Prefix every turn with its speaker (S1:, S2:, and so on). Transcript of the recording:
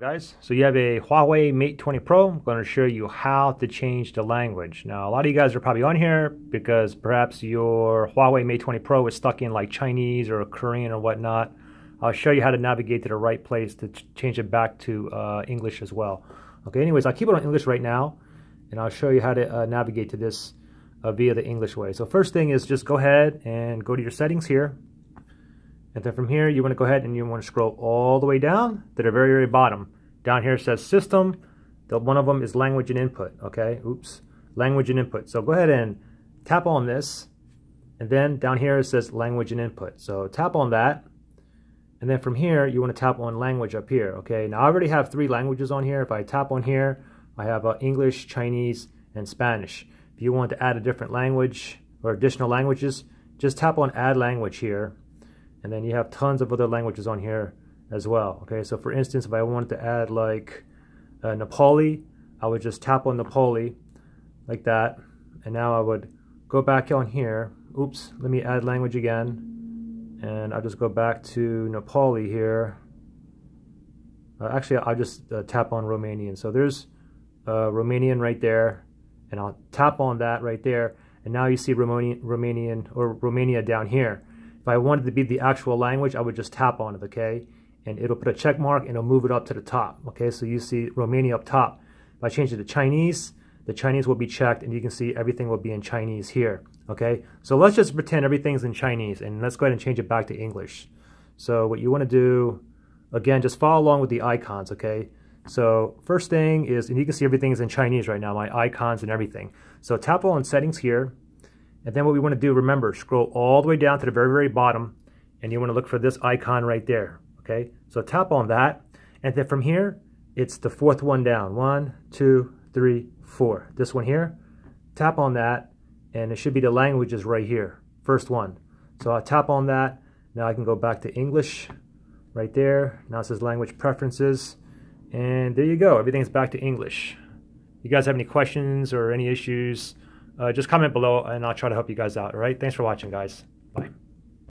S1: guys so you have a Huawei Mate 20 Pro. I'm going to show you how to change the language. Now a lot of you guys are probably on here because perhaps your Huawei Mate 20 Pro is stuck in like Chinese or Korean or whatnot. I'll show you how to navigate to the right place to change it back to uh, English as well. Okay anyways I'll keep it on English right now and I'll show you how to uh, navigate to this uh, via the English way. So first thing is just go ahead and go to your settings here and then from here, you want to go ahead and you want to scroll all the way down to the very, very bottom. Down here says system. The, one of them is language and input. Okay, oops, language and input. So go ahead and tap on this. And then down here it says language and input. So tap on that. And then from here, you want to tap on language up here. Okay, now I already have three languages on here. If I tap on here, I have uh, English, Chinese, and Spanish. If you want to add a different language or additional languages, just tap on add language here and then you have tons of other languages on here as well. Okay, so for instance, if I wanted to add like uh, Nepali, I would just tap on Nepali like that. And now I would go back on here. Oops, let me add language again. And I'll just go back to Nepali here. Uh, actually, I'll just uh, tap on Romanian. So there's uh, Romanian right there. And I'll tap on that right there. And now you see Romanian, Romanian or Romania down here. If I wanted to be the actual language, I would just tap on it, okay? And it'll put a check mark and it'll move it up to the top, okay? So you see Romania up top. If I change it to Chinese, the Chinese will be checked and you can see everything will be in Chinese here, okay? So let's just pretend everything's in Chinese and let's go ahead and change it back to English. So what you wanna do, again, just follow along with the icons, okay? So first thing is, and you can see everything is in Chinese right now, my icons and everything. So tap on settings here, and then what we want to do, remember, scroll all the way down to the very, very bottom, and you want to look for this icon right there, okay? So tap on that, and then from here, it's the fourth one down. One, two, three, four. This one here, tap on that, and it should be the languages right here, first one. So I'll tap on that, now I can go back to English right there. Now it says language preferences, and there you go, everything's back to English. You guys have any questions or any issues, uh, just comment below and I'll try to help you guys out. All right. Thanks for watching, guys.